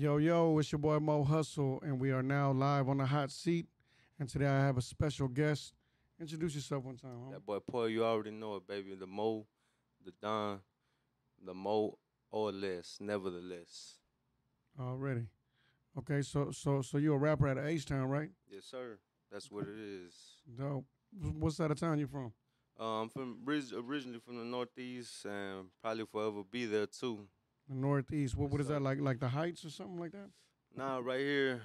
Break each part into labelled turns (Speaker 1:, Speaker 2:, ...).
Speaker 1: Yo, yo, it's your boy Mo Hustle, and we are now live on the hot seat. And today I have a special guest. Introduce yourself one time, huh?
Speaker 2: That boy Paul, you already know it, baby. The Mo, the Don, the Mo or less, nevertheless.
Speaker 1: Already. Okay, so so so you're a rapper out of H Town, right?
Speaker 2: Yes, sir. That's what it is.
Speaker 1: Dope. What side of town you from?
Speaker 2: Uh, I'm from originally from the Northeast, and probably forever be there too.
Speaker 1: The Northeast. What what is that like? Like the Heights or something like that?
Speaker 2: Now, right here,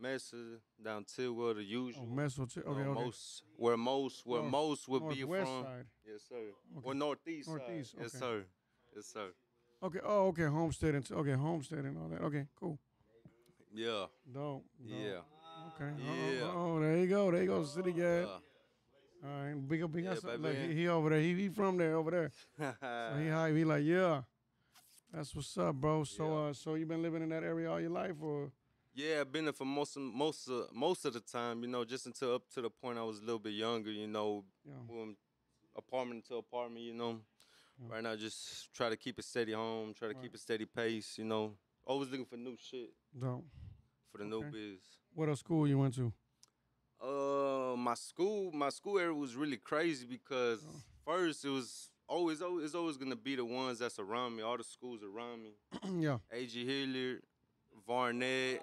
Speaker 2: Mesa down Tidwell, the usual.
Speaker 1: Oh, Mess okay,
Speaker 2: uh,
Speaker 1: okay.
Speaker 2: most where most where
Speaker 1: North-
Speaker 2: most would be from.
Speaker 1: side.
Speaker 2: Yes, sir.
Speaker 1: Okay.
Speaker 2: Or northeast.
Speaker 1: Northeast,
Speaker 2: Side. Yes,
Speaker 1: okay.
Speaker 2: sir. Yes, sir.
Speaker 1: Okay. Oh, okay. Homestead and okay, Homestead and all that. Okay, cool.
Speaker 2: Yeah.
Speaker 1: Dope. dope.
Speaker 2: Yeah.
Speaker 1: Okay.
Speaker 2: Yeah.
Speaker 1: Oh, oh, there you go. There you go. City guy.
Speaker 2: Uh,
Speaker 1: All right. Big up, big
Speaker 2: Yeah,
Speaker 1: up. Look,
Speaker 2: baby.
Speaker 1: he, he over there. He, he from there over there. So he hype. He like, yeah. That's what's up, bro. So
Speaker 2: Yeah.
Speaker 1: uh so you been living in that area all your life or
Speaker 2: Yeah, I've been there for most of most of most of the time, you know, just until up to the point I was a little bit younger, you know,
Speaker 1: Yeah.
Speaker 2: from apartment to apartment, you know. Right now, just try to keep a steady home, try to keep a steady pace, you know. Always looking for new shit
Speaker 1: dope.
Speaker 2: for the new biz.
Speaker 1: What else school you went to?
Speaker 2: Uh, my school, my school area was really crazy because first it was Oh, always, always, it's always gonna be the ones that's around me, all the schools around me.
Speaker 1: yeah.
Speaker 2: A.G. Hilliard, Varnett,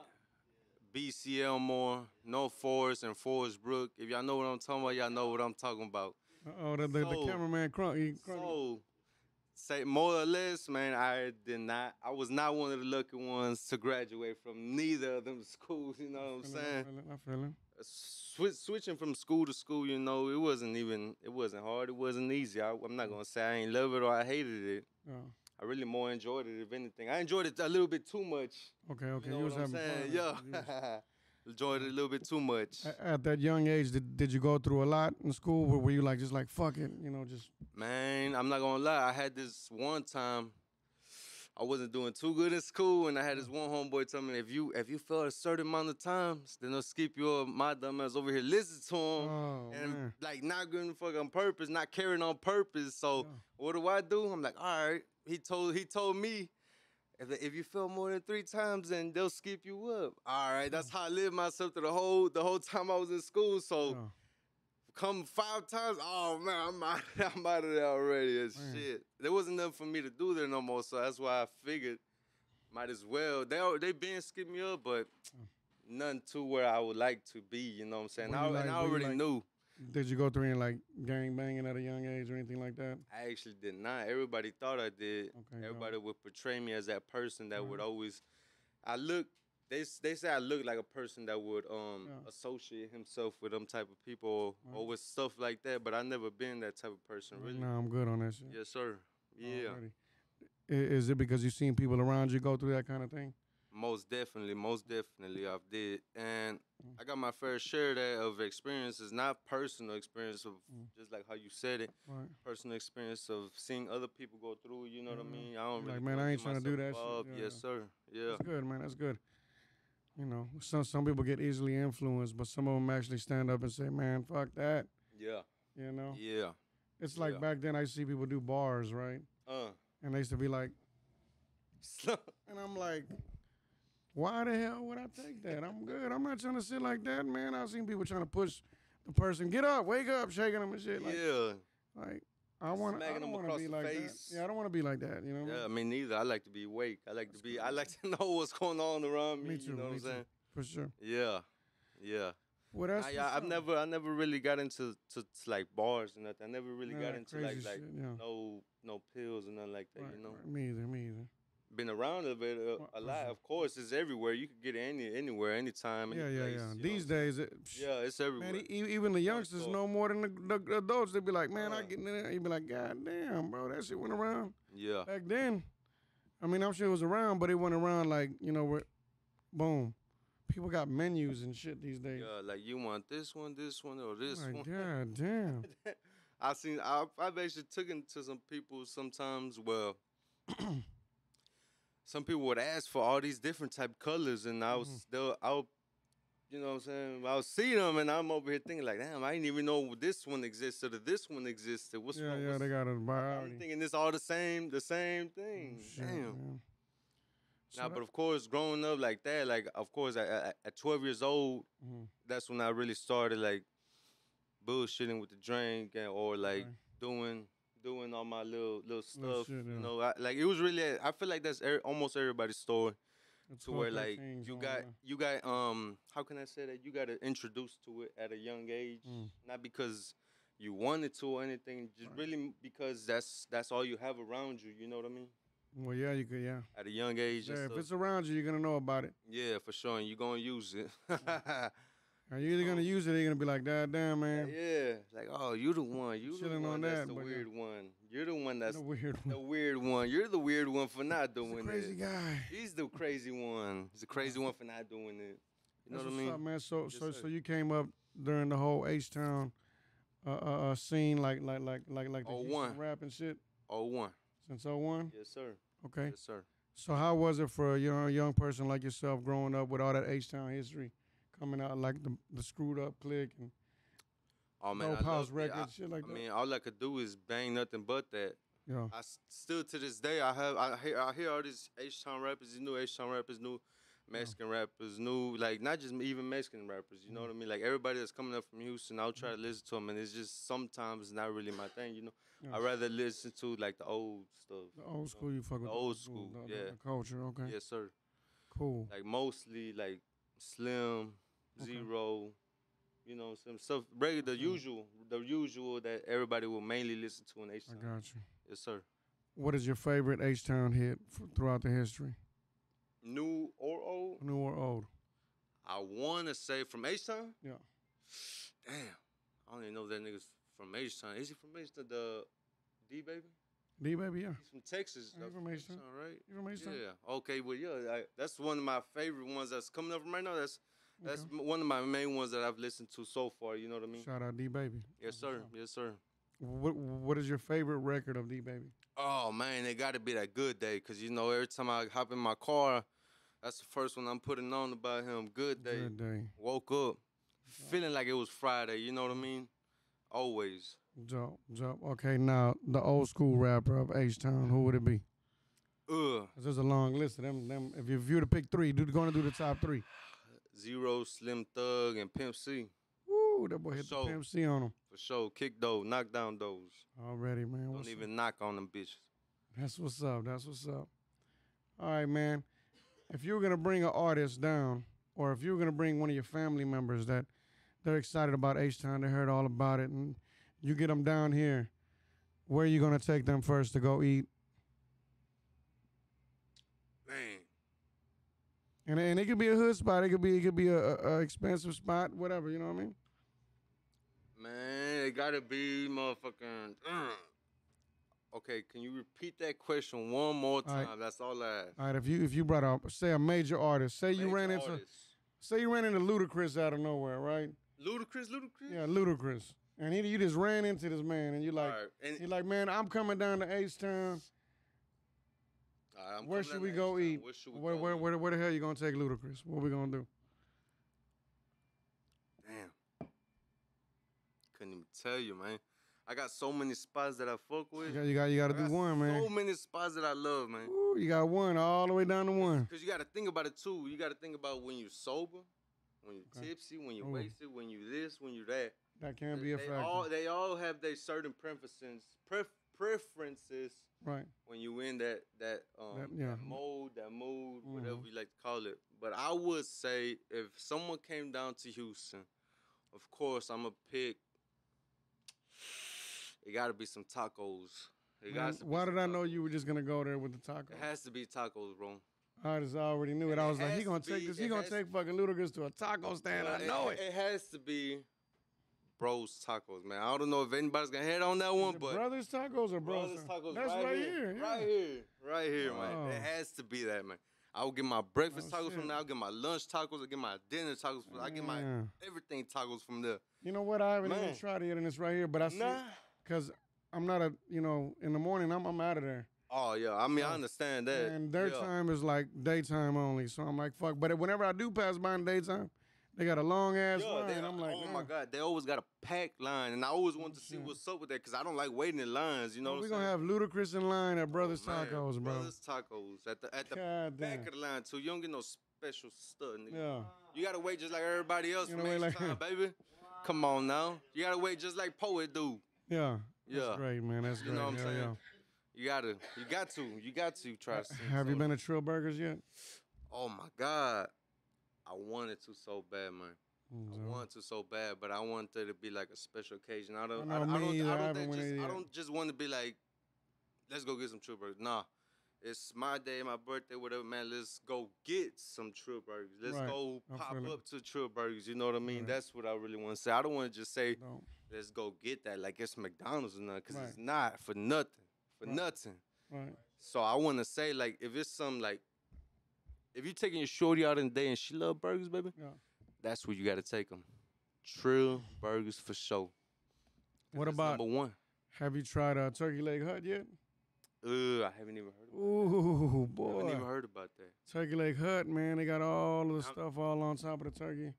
Speaker 2: B.C. Elmore, North Forest, and Forest Brook. If y'all know what I'm talking about, y'all know what I'm talking about.
Speaker 1: Oh, the, the, the cameraman crunk.
Speaker 2: So, say more or less, man, I did not. I was not one of the lucky ones to graduate from neither of them schools. You know what I'm
Speaker 1: I
Speaker 2: saying?
Speaker 1: feel it, I feel it.
Speaker 2: Swi switching from school to school, you know, it wasn't even. It wasn't hard. It wasn't easy. I, I'm not mm. gonna say I ain't love it or I hated it.
Speaker 1: Yeah.
Speaker 2: I really more enjoyed it, if anything. I enjoyed it a little bit too much.
Speaker 1: Okay, okay.
Speaker 2: You know
Speaker 1: you was
Speaker 2: I'm
Speaker 1: having fun.
Speaker 2: Yeah. Enjoyed it a little bit too much.
Speaker 1: At that young age, did, did you go through a lot in school? Where were you like just like fuck it, you know, just
Speaker 2: Man, I'm not gonna lie. I had this one time. I wasn't doing too good in school, and I had this mm. one homeboy tell me if you if you fail a certain amount of times, then they'll skip you. up. My dumb ass over here listen to him
Speaker 1: Oh,
Speaker 2: and
Speaker 1: man.
Speaker 2: like not giving a fuck on purpose, not caring on purpose. So
Speaker 1: Yeah.
Speaker 2: what do I do? I'm like, all right. He told he told me. If, if you fail more than three times, then they'll skip you up. All right, that's mm. how I lived myself through the whole the whole time I was in school. So
Speaker 1: Yeah.
Speaker 2: Come five times, oh man, I'm out, I'm out of there already. As
Speaker 1: Man.
Speaker 2: shit. There wasn't nothing for me to do there no more, so that's why I figured might as well. They they been skipping me up, but hmm. nothing to where I would like to be. You know what I'm saying?
Speaker 1: Were
Speaker 2: I,
Speaker 1: like-
Speaker 2: and I already
Speaker 1: like-
Speaker 2: knew.
Speaker 1: Did you go through any like gang banging at a young age or anything like that?
Speaker 2: I actually did not. Everybody thought I did.
Speaker 1: Okay.
Speaker 2: Everybody would portray me as that person that would always. I look. They they say I look like a person that would um
Speaker 1: Yeah.
Speaker 2: associate himself with them type of people or,
Speaker 1: Right.
Speaker 2: or with stuff like that. But I never been that type of person. Really.
Speaker 1: No, I'm good on that shit.
Speaker 2: Yes, sir. Yeah.
Speaker 1: I- Is it because you've seen people around you go through that kind of thing?
Speaker 2: Most definitely, most definitely, I've did, and
Speaker 1: Mm.
Speaker 2: I got my fair share of that of experiences, not personal experience of
Speaker 1: Mm.
Speaker 2: just like how you said it,
Speaker 1: Right.
Speaker 2: personal experience of seeing other people go through. You know what I mean? I don't
Speaker 1: You're
Speaker 2: really
Speaker 1: like, man, I ain't
Speaker 2: trying
Speaker 1: to do that shit. Yeah,
Speaker 2: Yes, sir. Yeah,
Speaker 1: That's good, man. That's good. You know, some some people get easily influenced, but some of them actually stand up and say, "Man, fuck that."
Speaker 2: yeah,
Speaker 1: You know,
Speaker 2: yeah.
Speaker 1: it's like
Speaker 2: Yeah.
Speaker 1: back then I see people do bars, right?
Speaker 2: Uh,
Speaker 1: And they used to be like, and I'm like, why the hell would I take that? I'm good. I'm not trying to sit like that, man. I've seen people trying to push the person, get up, wake up, shaking them and shit. Like,
Speaker 2: yeah,
Speaker 1: like I want, I don't want to be
Speaker 2: the
Speaker 1: like
Speaker 2: face.
Speaker 1: that. Yeah, I don't want to be like that. You know?
Speaker 2: yeah. I mean neither. I like to be awake. I like to be. I like to know what's going on around me.
Speaker 1: Me too.
Speaker 2: You know what I'm
Speaker 1: too.
Speaker 2: saying?
Speaker 1: For sure.
Speaker 2: Yeah, yeah.
Speaker 1: What else?
Speaker 2: I, I, I've never, I never really got into to, to like bars and nothing. I never really got into like like
Speaker 1: shit, yeah.
Speaker 2: no no pills and nothing like that.
Speaker 1: Right,
Speaker 2: you know,
Speaker 1: right. Me either. Me either.
Speaker 2: Been around a bit uh,
Speaker 1: Well,
Speaker 2: a lot. Of course, it's everywhere. You could get it any anywhere, anytime, any
Speaker 1: Yeah, yeah,
Speaker 2: place,
Speaker 1: yeah.
Speaker 2: know
Speaker 1: These days, it,
Speaker 2: yeah, it's everywhere.
Speaker 1: Man, e- even the youngsters know more than the, the adults. They'd be like, man, I get in there. You'd be like, God damn, bro, that shit went around.
Speaker 2: yeah,
Speaker 1: Back then, I mean, I'm sure it was around, but it went around like, you know, where, boom. People got menus and shit these days.
Speaker 2: yeah. Like you want this one, this one, or this
Speaker 1: like,
Speaker 2: one.
Speaker 1: God damn.
Speaker 2: I seen. I, I've actually taken to some people sometimes. Well, some people would ask for all these different type colors, and I was
Speaker 1: Mm-hmm.
Speaker 2: still. I would, you know what I'm saying? I'll see them, and I'm over here thinking like, damn, I didn't even know this one existed or this one existed. What's
Speaker 1: yeah,
Speaker 2: wrong?
Speaker 1: yeah,
Speaker 2: What's-
Speaker 1: they got a
Speaker 2: I'm
Speaker 1: variety.
Speaker 2: thinking it's all the same, the same thing.
Speaker 1: Shit,
Speaker 2: damn.
Speaker 1: man.
Speaker 2: Nah, but of course, growing up like that, like of course, at, at, at 12 years old,
Speaker 1: Mhm.
Speaker 2: that's when I really started like bullshitting with the drink and or like
Speaker 1: Okay.
Speaker 2: doing doing all my little little stuff.
Speaker 1: shit, yeah.
Speaker 2: You know, I, like it was really. I feel like that's er, almost everybody's story
Speaker 1: the
Speaker 2: to where like you got
Speaker 1: on.
Speaker 2: you got um how can I say that you got to introduce to it at a young age,
Speaker 1: Mm.
Speaker 2: not because you wanted to or anything, just
Speaker 1: Right.
Speaker 2: really because that's that's all you have around you. You know what I mean?
Speaker 1: Well, yeah, you could, yeah.
Speaker 2: At a young age,
Speaker 1: Yeah, if it's around you, you're gonna know about it.
Speaker 2: yeah, for sure, and you're gonna use it.
Speaker 1: Are you either gonna use it or you're gonna be like, God damn, man.
Speaker 2: Yeah, like oh, you the one, you the one
Speaker 1: on
Speaker 2: that's
Speaker 1: that,
Speaker 2: the
Speaker 1: but yeah.
Speaker 2: weird one. You're the one that's
Speaker 1: the weird
Speaker 2: the
Speaker 1: one.
Speaker 2: weird one. You're the weird one for not doing
Speaker 1: crazy
Speaker 2: it.
Speaker 1: guy.
Speaker 2: He's the crazy one. He's the crazy one for not doing it. You know
Speaker 1: That's
Speaker 2: what I
Speaker 1: what's
Speaker 2: mean?
Speaker 1: up, man. So, so,
Speaker 2: sir.
Speaker 1: so you came up during the whole H Town uh, uh, uh, scene, like, like, like, like, like the
Speaker 2: Oh,
Speaker 1: Houston
Speaker 2: one.
Speaker 1: rap and shit
Speaker 2: Oh one.
Speaker 1: since 01?
Speaker 2: Yes, sir.
Speaker 1: Okay.
Speaker 2: Yes, sir.
Speaker 1: So how was it for a young young person like yourself growing up with all that H Town history coming out like the the screwed up click and
Speaker 2: Oh man,
Speaker 1: dope
Speaker 2: I
Speaker 1: house
Speaker 2: love it. I-
Speaker 1: records, shit like that.
Speaker 2: I
Speaker 1: that?
Speaker 2: mean, all I could do is bang nothing but that.
Speaker 1: yeah.
Speaker 2: I s- still to this day I have I hear I hear all these H Town rappers, these new H Town rappers, new Mexican rappers, new like not just even Mexican rappers. You know what I mean? Like everybody that's coming up from Houston, I'll try to mm-hmm. listen to them, and it's just sometimes not really my thing. You know,
Speaker 1: Yeah.
Speaker 2: I rather listen to like the old stuff.
Speaker 1: The old school, you fuck with
Speaker 2: The old school,
Speaker 1: the-
Speaker 2: yeah.
Speaker 1: the culture. Okay,
Speaker 2: Yes, sir.
Speaker 1: cool.
Speaker 2: Like mostly like Slim,
Speaker 1: Okay.
Speaker 2: Z-Ro. You know, some stuff regular, the usual, the usual that everybody will mainly listen to in H
Speaker 1: I
Speaker 2: Town.
Speaker 1: I got you.
Speaker 2: Yes, sir.
Speaker 1: What is your favorite H Town hit f- throughout the history,
Speaker 2: New or old?
Speaker 1: new or old?
Speaker 2: I want to say from H Town.
Speaker 1: Yeah.
Speaker 2: Damn, I don't even know if that nigga's from H Town. Is he from H Town? The D baby?
Speaker 1: D baby, yeah.
Speaker 2: He's from Texas.
Speaker 1: From H-Town.
Speaker 2: right?
Speaker 1: You from H Town?
Speaker 2: Yeah. Okay. Well, yeah. I, that's one of my favorite ones that's coming up from right now. That's that's
Speaker 1: Okay.
Speaker 2: one of my main ones that I've listened to so far. You know what I mean?
Speaker 1: Shout out D baby.
Speaker 2: Yes, sir. Yes, sir.
Speaker 1: What What is your favorite record of D baby?
Speaker 2: Oh man, it got to be that good day, cause you know every time I hop in my car, that's the first one I'm putting on about him. Good day.
Speaker 1: Good day.
Speaker 2: Woke up feeling like it was Friday. You know what I mean? Always.
Speaker 1: Dope, dope. Okay, now the old school rapper of H Town, who would it be?
Speaker 2: Ugh.
Speaker 1: there's a long list of them. Them, if you if you were to pick three, do going to do the top three.
Speaker 2: Z-Ro, Slim Thug, and Pimp C.
Speaker 1: Woo, that boy hit
Speaker 2: So-
Speaker 1: the Pimp C on him
Speaker 2: For sure. Kick those, knock down those.
Speaker 1: already, man.
Speaker 2: Don't even
Speaker 1: up?
Speaker 2: knock on them bitches.
Speaker 1: That's what's up. That's what's up. All right, man. If you were gonna bring an artist down, or if you were gonna bring one of your family members that they're excited about H Town, they heard all about it, and you get them down here, where are you gonna take them first to go eat?
Speaker 2: Man.
Speaker 1: And and it could be a hood spot. It could be it could be a, a, a expensive spot, whatever. You know what I mean?
Speaker 2: Man, it gotta be motherfucking. uh. Okay, can you repeat that question one more
Speaker 1: All right.
Speaker 2: time? That's all I ask.
Speaker 1: All right. If you if you brought up say a major artist, say you
Speaker 2: Major
Speaker 1: ran into say you ran into Ludacris out of nowhere, right?
Speaker 2: Ludacris, Ludacris?
Speaker 1: Yeah, Ludacris. And he you just ran into this man, and you're like.
Speaker 2: Alright, and-
Speaker 1: You're like, man, I'm coming down to H Town.
Speaker 2: Alright, I'm
Speaker 1: Where should we
Speaker 2: uh,
Speaker 1: eat?
Speaker 2: Where should we
Speaker 1: Where,
Speaker 2: go
Speaker 1: where,
Speaker 2: eat?
Speaker 1: where, where the hell you gonna take Ludacris? What we gonna do?
Speaker 2: Damn. Couldn't even tell you, man. I got so many spots that I fuck with.
Speaker 1: You got, you got, you got to do one, man.
Speaker 2: So many spots that I love, man.
Speaker 1: Ooh, you got one all the way down to one.
Speaker 2: Cause you got to think about it too. You got to think about when you're sober, when you're
Speaker 1: Okay.
Speaker 2: tipsy, when you're
Speaker 1: Ooh.
Speaker 2: wasted, when you this, when you that.
Speaker 1: That can't
Speaker 2: they,
Speaker 1: be a
Speaker 2: they
Speaker 1: factor.
Speaker 2: all they all have their certain preferences, pref- preferences
Speaker 1: right.
Speaker 2: when you in that that um
Speaker 1: That- yeah.
Speaker 2: that mode, that mood,
Speaker 1: Mhm.
Speaker 2: whatever you like to call it. But I would say if someone came down to Houston, of course I'm gonna pick. It got to be some tacos. It
Speaker 1: Man, why did I know you were just gonna go there with the tacos
Speaker 2: It has to be tacos, bro.
Speaker 1: I just already knew it.
Speaker 2: And
Speaker 1: I was like, he gonna
Speaker 2: to
Speaker 1: take this. He gonna take fucking Ludacris to a taco stand.
Speaker 2: But
Speaker 1: I know it.
Speaker 2: It has to be Bros Tacos, man. I don't know if anybody's gonna head on that one, but
Speaker 1: Brothers Tacos or Bros?
Speaker 2: Brothers Tacos
Speaker 1: That's
Speaker 2: right,
Speaker 1: right
Speaker 2: here,
Speaker 1: here. yeah.
Speaker 2: right here, right here, man.
Speaker 1: Oh.
Speaker 2: It has to be that, man. I'll get my breakfast
Speaker 1: Oh,
Speaker 2: tacos
Speaker 1: shit.
Speaker 2: from there. I'll get my lunch tacos. I'll get my dinner tacos. From, I get my everything tacos from there.
Speaker 1: You know what? I haven't even
Speaker 2: Man.
Speaker 1: tried it, and it's right here. But I see
Speaker 2: Nah.
Speaker 1: because I'm not a you know in the morning I'm I'm out of there.
Speaker 2: Oh yeah, I mean I understand that.
Speaker 1: and their
Speaker 2: yeah.
Speaker 1: time is like daytime only. So I'm like, fuck. But whenever I do pass by in daytime, They got a long ass
Speaker 2: Yeah,
Speaker 1: line.
Speaker 2: they-
Speaker 1: I'm like,
Speaker 2: oh my god, they always got a packed line, and I always want to see
Speaker 1: shit.
Speaker 2: what's up with that because I don't like waiting in lines. You know,
Speaker 1: We're gonna have Ludacris in line at oh, Brothers
Speaker 2: saying? Man,
Speaker 1: Tacos, bro.
Speaker 2: Brothers Tacos at the at the
Speaker 1: God
Speaker 2: back
Speaker 1: damn.
Speaker 2: of the line too. You don't get no special stuff, nigga.
Speaker 1: Yeah.
Speaker 2: You gotta wait just like everybody else
Speaker 1: You wait like-
Speaker 2: time, baby. Come on now, you gotta wait just like Poet do.
Speaker 1: Yeah.
Speaker 2: Yeah.
Speaker 1: That's great, man. That's
Speaker 2: good.
Speaker 1: You
Speaker 2: know what I'm
Speaker 1: Hell
Speaker 2: saying?
Speaker 1: yeah.
Speaker 2: You gotta, you got to, you got to try. to
Speaker 1: Have you been to Trill Burgers yet?
Speaker 2: Oh my god, I wanted to so bad, man.
Speaker 1: Mm,
Speaker 2: I
Speaker 1: so-
Speaker 2: want to so bad, but I want there to be like a special occasion. I don't.
Speaker 1: know,
Speaker 2: I, I don't.
Speaker 1: either. I
Speaker 2: I don't, think just, I don't just want to be like, let's go get some Trill Burgers. Nah, it's my day, my birthday, whatever, man. Let's go get some Trill Burgers. Let's
Speaker 1: Right.
Speaker 2: go pop
Speaker 1: it.
Speaker 2: up to Trill Burgers. You know what I mean?
Speaker 1: Right.
Speaker 2: That's what I really want to say. I don't want to just say,
Speaker 1: Don't.
Speaker 2: let's go get that like it's McDonald's or nothing, because
Speaker 1: Right.
Speaker 2: it's not for nothing, for nothing.
Speaker 1: Right.
Speaker 2: So I want to say like, if it's some like, if you're taking your shorty out in the day and she love burgers, baby
Speaker 1: Yeah.
Speaker 2: that's where you got to take them. Trill Burgers for sure.
Speaker 1: What
Speaker 2: That's
Speaker 1: about?
Speaker 2: number one?
Speaker 1: Have you tried a Turkey Leg Hut yet?
Speaker 2: Uh, I haven't even heard. About
Speaker 1: Ooh,
Speaker 2: that. I haven't even heard about that.
Speaker 1: Turkey Leg Hut, man. They got all of the
Speaker 2: I'm-
Speaker 1: stuff all on top of the turkey.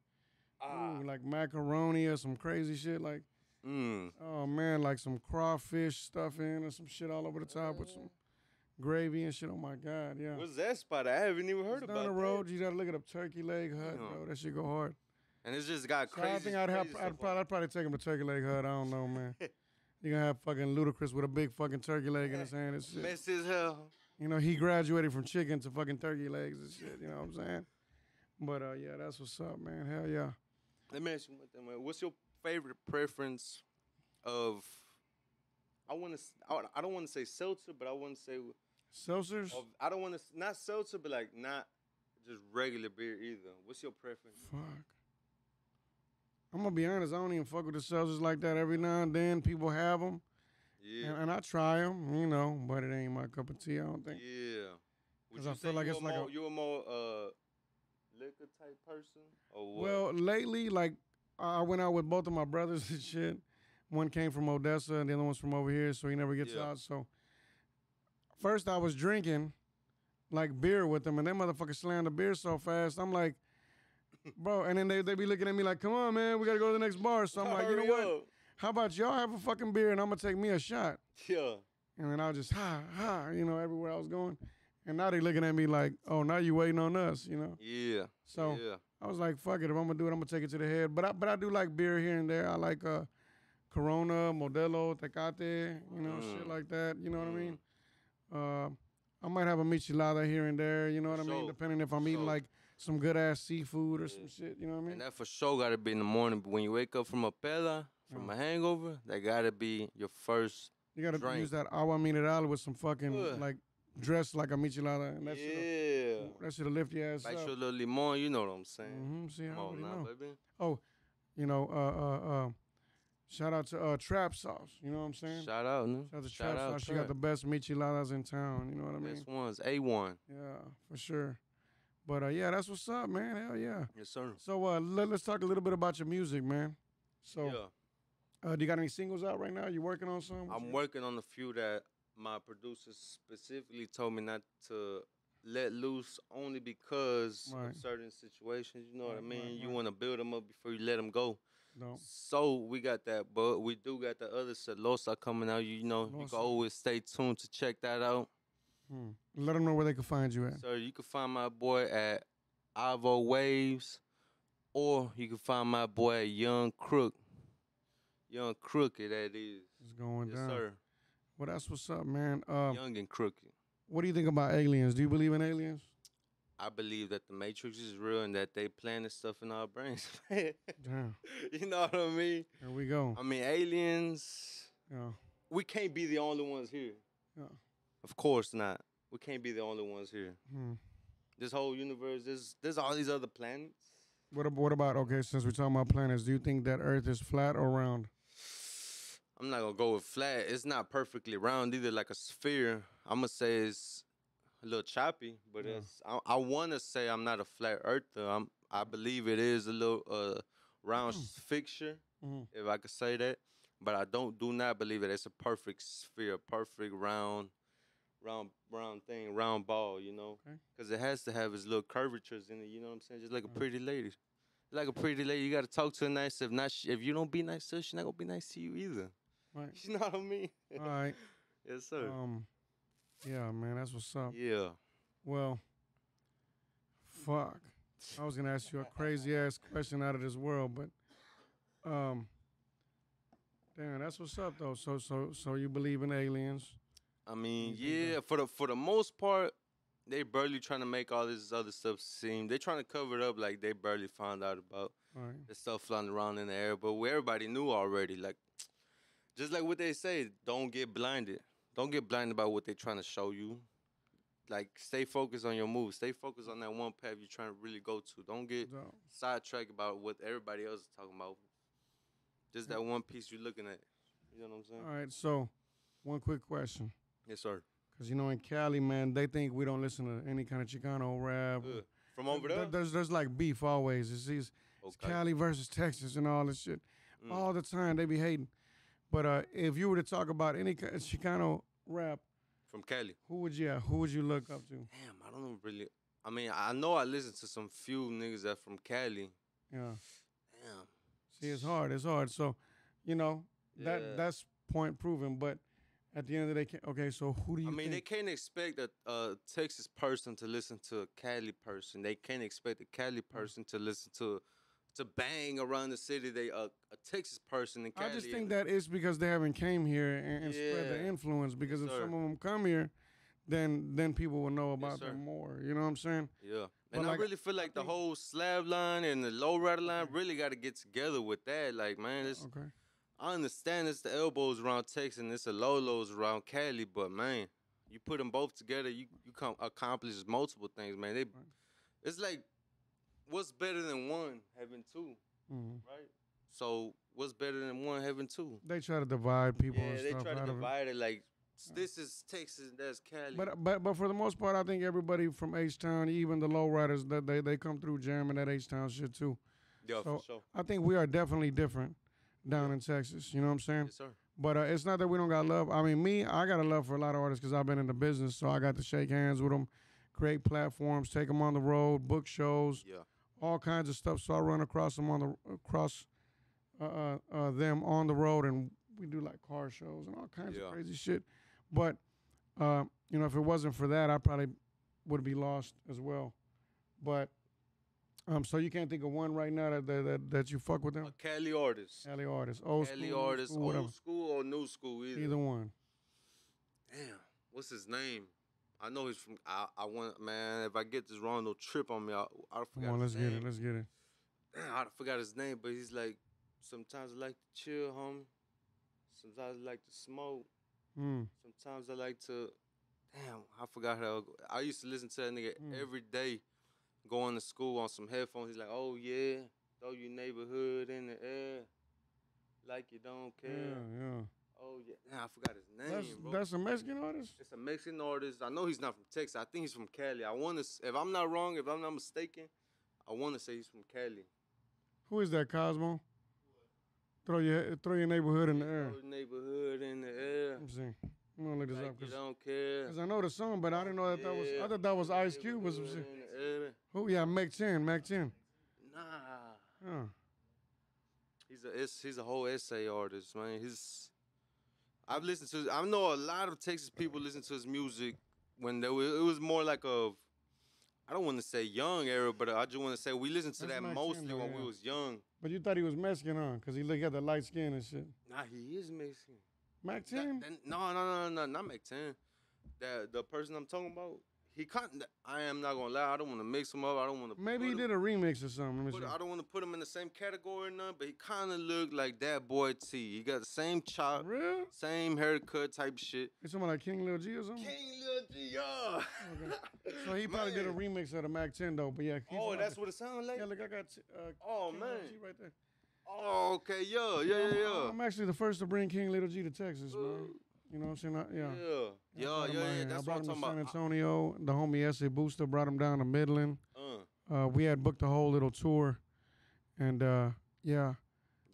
Speaker 2: Ah,
Speaker 1: Ooh, like macaroni or some crazy shit. Like,
Speaker 2: mm.
Speaker 1: oh man, like some crawfish stuffing or some shit all over the top with some gravy and shit. Oh my god, yeah.
Speaker 2: What's that spot? I haven't even heard
Speaker 1: It's
Speaker 2: about
Speaker 1: down the
Speaker 2: that.
Speaker 1: road. You gotta look it up. Turkey Leg Hut,
Speaker 2: Yeah.
Speaker 1: bro. That shit go hard.
Speaker 2: And it's just got
Speaker 1: So
Speaker 2: crazy.
Speaker 1: I think I'd have, I'd probably, I'd probably take him to Turkey Leg Hut. I don't know, man. You're gonna have fucking Ludacris with a big fucking turkey leg in his hand and shit.
Speaker 2: Messy as hell.
Speaker 1: You know, he graduated from chicken to fucking turkey legs and shit. You know what I'm saying? But uh, yeah, that's what's up, man. Hell yeah.
Speaker 2: Let me ask you one thing, man. What's your favorite preference of? I want to. I don't want to say seltzer, but I want to say.
Speaker 1: Seltzers?
Speaker 2: Of, I don't want to. Not seltzer, but like not just regular beer either. What's your preference?
Speaker 1: Fuck. I'm gonna be honest. I don't even fuck with the seltzers like that. Every now and then, people have them,
Speaker 2: Yeah.
Speaker 1: and, and I try them. You know, but it ain't my cup of tea. I don't think.
Speaker 2: Yeah. Would
Speaker 1: 'Cause
Speaker 2: you
Speaker 1: I feel like it's
Speaker 2: a
Speaker 1: like a-
Speaker 2: more, you a more uh liquor type person or what?
Speaker 1: Well, lately, like I I went out with both of my brothers and shit. One came from Odessa, and the other one's from over here, so he never gets
Speaker 2: Yeah.
Speaker 1: out. So first, I was drinking like beer with them, and them motherfuckers slammed the beer so fast. I'm like, bro, and then they they be looking at me like, come on, man, we gotta go to the next bar. So I'm like, you know what?
Speaker 2: up.
Speaker 1: How about y'all have a fucking beer, and I'm gonna take me a shot.
Speaker 2: Yeah.
Speaker 1: And then I was just ha ha, you know, everywhere I was going. And now they looking at me like, oh, now you waiting on us, you know.
Speaker 2: Yeah.
Speaker 1: So
Speaker 2: yeah.
Speaker 1: I was like, fuck it. If I'm gonna do it, I'm gonna take it to the head. But I but I do like beer here and there. I like uh Corona, Modelo, Tecate, you know, shit
Speaker 2: Mm.
Speaker 1: like that. You know what I mean? Uh, I might have a michelada here and there. You know what I mean?
Speaker 2: Sure.
Speaker 1: Depending if I'm eating like some good ass seafood or
Speaker 2: Yeah.
Speaker 1: some shit. You know what I mean?
Speaker 2: And that for sure gotta be in the morning. But when you wake up from a pela, from
Speaker 1: Yeah.
Speaker 2: a hangover, that gotta be your first.
Speaker 1: You gotta
Speaker 2: drink.
Speaker 1: use that agua mineral with some fucking
Speaker 2: Ugh.
Speaker 1: like dressed like a michelada, and that
Speaker 2: yeah.
Speaker 1: that shit'll lift your ass
Speaker 2: Bite
Speaker 1: up.
Speaker 2: your little limon, you know what I'm saying.
Speaker 1: Mm-hmm. See,
Speaker 2: Come on now, baby.
Speaker 1: You know, uh, uh, uh, shout out to uh, Trap Sauce. You know what I'm saying?
Speaker 2: Shout out, no?
Speaker 1: Shout out to
Speaker 2: Shout
Speaker 1: Trap
Speaker 2: out
Speaker 1: Sauce. She got the best micheladas in town. You know what I mean?
Speaker 2: Best ones, A1.
Speaker 1: Yeah, for sure. But uh, yeah, that's what's up, man. Hell yeah.
Speaker 2: Yes, sir.
Speaker 1: So uh, let, us talk a little bit about your music, man. So,
Speaker 2: yeah.
Speaker 1: uh, do you got any singles out right now? You working on some?
Speaker 2: I'm working on a few that my producers specifically told me not to let loose only because
Speaker 1: Right.
Speaker 2: of certain situations. You know what I mean?
Speaker 1: right,
Speaker 2: you want to build them up before you let them go.
Speaker 1: No.
Speaker 2: So we got that, but we do got the other Celosa coming out. You know, you can always stay tuned to check that out.
Speaker 1: Hmm. Let them know where they can find you at.
Speaker 2: So you can find my boy at Ivo Waves, or you can find my boy at Young Crook. Young Crooked, that is.
Speaker 1: It's going
Speaker 2: Yes,
Speaker 1: down.
Speaker 2: sir.
Speaker 1: Well, that's what's up, man. Uh,
Speaker 2: Young and crooked.
Speaker 1: what do you think about aliens? Do you believe in aliens?
Speaker 2: I believe that the Matrix is real and that they planted stuff in our brains.
Speaker 1: Damn.
Speaker 2: you know what I mean?
Speaker 1: Here we go.
Speaker 2: I mean, aliens.
Speaker 1: Yeah.
Speaker 2: We can't be the only ones here.
Speaker 1: Yeah.
Speaker 2: Of course not. We can't be the only ones here.
Speaker 1: Hmm.
Speaker 2: This whole universe, there's there's all these other planets.
Speaker 1: What, what about, okay, since we're talking about planets, do you think that Earth is flat or round?
Speaker 2: I'm not gonna go with flat. It's not perfectly round either, like a sphere. I'm gonna say it's a little choppy, but
Speaker 1: Yeah.
Speaker 2: it's. I, I want to say I'm not a flat earther. I'm. I believe it is a little uh round fixture,
Speaker 1: Mhm.
Speaker 2: if I could say that. But I don't do not believe it. It's a perfect sphere, perfect round, round, round thing, round ball. You know,
Speaker 1: Okay.
Speaker 2: because it has to have its little curvatures in it. You know what I'm saying? Just like a pretty lady. like a pretty lady. You gotta talk to her nice. If not, if you don't be nice to her, she's not gonna be nice to you either.
Speaker 1: Right.
Speaker 2: You know what I mean?
Speaker 1: All right.
Speaker 2: yes, sir.
Speaker 1: Um. Yeah, man, that's what's up.
Speaker 2: yeah.
Speaker 1: Well, fuck. I was gonna ask you a crazy ass question out of this world, but um, damn, that's what's up though. So, so, so you believe in aliens?
Speaker 2: I mean, yeah. For the for the most part, they barely trying to make all this other stuff seem. They trying to cover it up like they barely found out about
Speaker 1: right.
Speaker 2: the stuff flying around in the air, but we, everybody knew already. Like, just like what they say, don't get blinded. Don't get blinded by what they're trying to show you. Like, stay focused on your move. Stay focused on that one path you're trying to really go to. Don't get
Speaker 1: So,
Speaker 2: sidetracked about what everybody else is talking about. Just that one piece you're looking at. You know what I'm saying?
Speaker 1: all right. So, one quick question,
Speaker 2: Yes, sir.
Speaker 1: because you know in Cali, man, they think we don't listen to any kind of Chicano rap.
Speaker 2: Good. From over
Speaker 1: There-
Speaker 2: there?
Speaker 1: There's there's like beef always. It's, these it's
Speaker 2: Okay.
Speaker 1: Cali versus Texas and all this shit.
Speaker 2: Mm.
Speaker 1: All the time they be hating. But uh, if you were to talk about any Chicano rap,
Speaker 2: From Cali.
Speaker 1: who would you who would you look up to?
Speaker 2: Damn, I don't know really. I mean, I know I listen to some few niggas that from Cali.
Speaker 1: Yeah.
Speaker 2: Damn.
Speaker 1: See, it's hard. It's hard. So, you know, that
Speaker 2: Yeah.
Speaker 1: that's point proven. But at the end of the day, okay. So who do you
Speaker 2: I mean, they can't expect a, a Texas person to listen to a Cali person. They can't expect a Cali person to listen to to bang around the city. They a, a Texas person in Cali.
Speaker 1: I just think that it's because they haven't came here and, and spread the influence. Because if
Speaker 2: sir.
Speaker 1: some of them come here, then then people will know about
Speaker 2: sir.
Speaker 1: them more. You know what I'm saying?
Speaker 2: Yeah,
Speaker 1: But
Speaker 2: and
Speaker 1: like,
Speaker 2: I really feel like the whole slab line and the low rider line
Speaker 1: Okay.
Speaker 2: really got to get together with that. Like, man, it's
Speaker 1: Okay.
Speaker 2: I understand it's the elbows around Texas and it's the low lows around Cali, but man, you put them both together, you you come accomplish multiple things, man. They, it's like, what's better than one having two,
Speaker 1: hmm
Speaker 2: right? So what's better than one having two?
Speaker 1: They try to divide people
Speaker 2: yeah, they try to
Speaker 1: of it.
Speaker 2: divide it like this is Texas, that's Cali.
Speaker 1: But but but for the most part, I think everybody from H Town, even the low riders, that they they come through jamming that H Town shit too.
Speaker 2: yeah,
Speaker 1: so-
Speaker 2: for sure.
Speaker 1: I think we are definitely different down in Texas. You know what I'm saying?
Speaker 2: Yes, sir.
Speaker 1: But uh, it's not that we don't got love. I mean, me, I got a love for a lot of artists because I've been in the business, so I got to shake hands with them, create platforms, take them on the road, book shows,
Speaker 2: Yeah.
Speaker 1: All kinds of stuff. So I run across them on the across uh, uh, uh, them on the road, and we do like car shows and all kinds
Speaker 2: Yeah.
Speaker 1: of crazy shit. But uh, you know, if it wasn't for that, I probably would be lost as well. But um, so you can't think of one right now that that, that, that you fuck with them.
Speaker 2: A Cali artist.
Speaker 1: Cali artists, old
Speaker 2: Cali
Speaker 1: school, new
Speaker 2: artist,
Speaker 1: school,
Speaker 2: old school or new school, either.
Speaker 1: Either one.
Speaker 2: Damn, what's his name? I know he's from. I, I want man. If I get this wrong, don't trip on me. I, I forgot.
Speaker 1: Come on, let's
Speaker 2: his
Speaker 1: get it. Let's get it.
Speaker 2: I forgot his name, but he's like. Sometimes I like to chill, homie. Sometimes I like to smoke.
Speaker 1: Mm.
Speaker 2: Sometimes I like to. Damn, I forgot how. I used to listen to that nigga
Speaker 1: Mm.
Speaker 2: every day, going to school on some headphones. He's like, "Oh yeah, throw your neighborhood in the air, like you don't
Speaker 1: Yeah,
Speaker 2: care."
Speaker 1: yeah.
Speaker 2: Oh yeah, Nah, I forgot his name,
Speaker 1: That's
Speaker 2: bro.
Speaker 1: that's a Mexican artist.
Speaker 2: It's a Mexican artist. I know he's not from Texas. I think he's from Cali. I want to, if I'm not wrong, if I'm not mistaken, I want to say he's from Cali.
Speaker 1: Who is that? Cosmo. Throw your throw your neighborhood in the air.
Speaker 2: Throw neighborhood in the air.
Speaker 1: I'm see. I'm gonna look this
Speaker 2: Like
Speaker 1: up
Speaker 2: you
Speaker 1: because
Speaker 2: don't care.
Speaker 1: I know the song, but I didn't know that that was. I thought that was Ice Cube. Was some
Speaker 2: Neighborhood
Speaker 1: shit.
Speaker 2: in the air.
Speaker 1: Who? Yeah, Mack Ten. Mack Ten.
Speaker 2: Nah,
Speaker 1: Huh.
Speaker 2: he's a he's a whole essay artist, man. He's I've listened to. I know a lot of Texas people listen to his music when there was, it was more like a. I don't want to say young era, but I just want to say we listened to
Speaker 1: That's
Speaker 2: that
Speaker 1: 10
Speaker 2: mostly when
Speaker 1: yeah.
Speaker 2: we was young.
Speaker 1: But you thought he was Mexican, huh? Because he look got the light skin and shit.
Speaker 2: Nah, he is Mexican.
Speaker 1: Mac
Speaker 2: That-
Speaker 1: Ten.
Speaker 2: that- no, no, no, no, not Mack 10. That the person I'm talking about, he kind I am not gonna lie, I don't want to mix him up. I don't want to.
Speaker 1: Maybe he did a remix or something. Let me
Speaker 2: Put. I don't want to put him in the same category or none, but he kind of looked like that boy T. He got the same chop,
Speaker 1: Real?
Speaker 2: same haircut type shit.
Speaker 1: You talking about like King Lil G or something?
Speaker 2: King Lil G, yeah.
Speaker 1: Okay. So he probably did a remix of the Mack 10 though. But yeah.
Speaker 2: Oh, that's what it sounds like.
Speaker 1: Yeah, look, I got. Uh,
Speaker 2: Oh
Speaker 1: King Lil
Speaker 2: man.
Speaker 1: G right there.
Speaker 2: Oh, okay, yeah, yeah, yeah, yeah.
Speaker 1: I'm actually the first to bring King Little G to Texas, man. You know what I'm saying? I, yeah.
Speaker 2: Yeah, yeah,
Speaker 1: I brought him
Speaker 2: yeah, yeah.
Speaker 1: here. I brought
Speaker 2: what
Speaker 1: him
Speaker 2: I'm
Speaker 1: to
Speaker 2: talking
Speaker 1: San
Speaker 2: about.
Speaker 1: Antonio. The homie S.A. Booster brought him down to Midland.
Speaker 2: Uh,
Speaker 1: Uh, we had booked a whole little tour, and uh, yeah.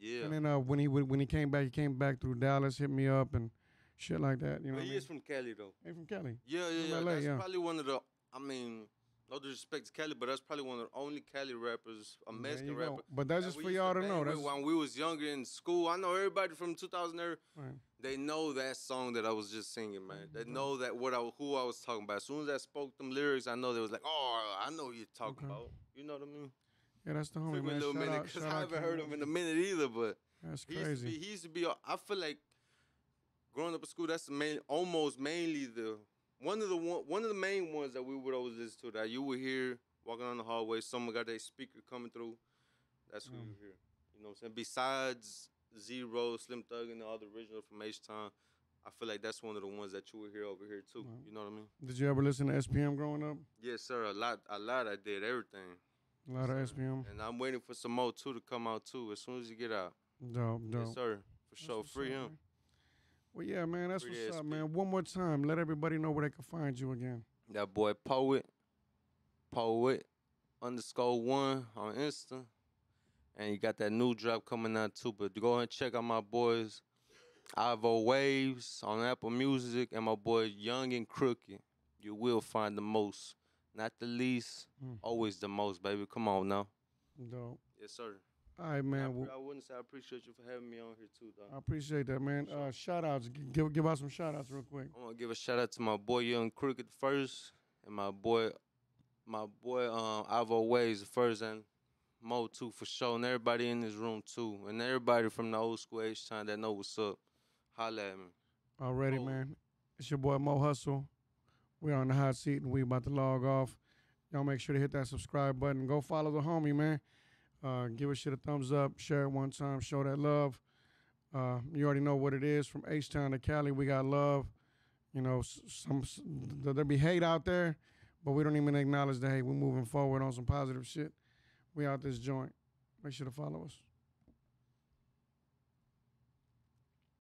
Speaker 2: yeah.
Speaker 1: And then uh, when he when he came back, he came back through Dallas, hit me up and shit like that. You know,
Speaker 2: but
Speaker 1: what I
Speaker 2: he
Speaker 1: mean?
Speaker 2: is from Cali though.
Speaker 1: He from Cali.
Speaker 2: Yeah, yeah,
Speaker 1: From
Speaker 2: yeah.
Speaker 1: LA,
Speaker 2: That's
Speaker 1: yeah.
Speaker 2: probably one of the. I mean, No disrespect to Cali, but that's probably one of the only Cali rappers, a Mexican rapper.
Speaker 1: But that's just for y'all to know. That's
Speaker 2: when we was younger in school. I know everybody from 2000 era,
Speaker 1: right.
Speaker 2: they know that song that I was just singing, man. They
Speaker 1: Mhm.
Speaker 2: know that what I who I was talking about. As soon as I spoke them lyrics, I know they was like, oh, I know who you're talking
Speaker 1: Okay.
Speaker 2: about. You know what I mean?
Speaker 1: yeah, that's the homie,
Speaker 2: Took a
Speaker 1: man.
Speaker 2: little
Speaker 1: Shout
Speaker 2: minute
Speaker 1: out, shout
Speaker 2: I haven't
Speaker 1: King
Speaker 2: heard him in a minute either. But
Speaker 1: That's
Speaker 2: he used, to be,
Speaker 1: crazy.
Speaker 2: he used to be. I feel like growing up in school, that's the main, almost mainly the one of the one, one of the main ones that we would always listen to. That you would hear walking on the hallway, someone got their speaker coming through. That's who
Speaker 1: Mm.
Speaker 2: you hear. You know what I'm saying? Besides Z-Ro, Slim Thug, and all the original from H Town, I feel like that's one of the ones that you would hear over here too.
Speaker 1: Right.
Speaker 2: You know what I mean?
Speaker 1: Did you ever listen to SPM growing up?
Speaker 2: Yes, sir. A lot, a lot. I did everything,
Speaker 1: A lot of SPM.
Speaker 2: and I'm waiting for some more too to come out too. As soon as you get out,
Speaker 1: Dope, dope.
Speaker 2: yes, sir. For sure, free him.
Speaker 1: Well, yeah, man, that's
Speaker 2: Free
Speaker 1: what's up, man. One more time, let everybody know where they can find you again.
Speaker 2: Dat Boi Poet, poet underscore one on Insta, and you got that new drop coming out too. But go ahead and check out my boys, Ivo Waves on Apple Music, and my boy Young and Crooked. You will find the most, not the least,
Speaker 1: Mm.
Speaker 2: always the most, baby. Come on now.
Speaker 1: Dope.
Speaker 2: Yes, sir.
Speaker 1: All right,
Speaker 2: I,
Speaker 1: man.
Speaker 2: pre- I wouldn't say I appreciate you for having me on here too,
Speaker 1: dog.
Speaker 2: I
Speaker 1: appreciate that, man. Uh, shout outs. Give give out some shout outs real quick.
Speaker 2: I want to give a shout out to my boy Young Crooked first, and my boy, my boy um Ivo Waves first, and Mo too for sure, and everybody in this room too, and everybody from the old school H Town that know what's up. Holla at me.
Speaker 1: Already,
Speaker 2: Oh.
Speaker 1: man. It's your boy Mo Hustle. We're on the hot seat and we about to log off. Y'all make sure to hit that subscribe button. Go follow the homie, man. Uh, give a shit a thumbs up. Share it one time. Show that love. Uh, you already know what it is. From H Town to Cali, we got love. You know, s- some there be hate out there, but we don't even acknowledge the hate. We're moving forward on some positive shit. We out this joint. Make sure to follow us.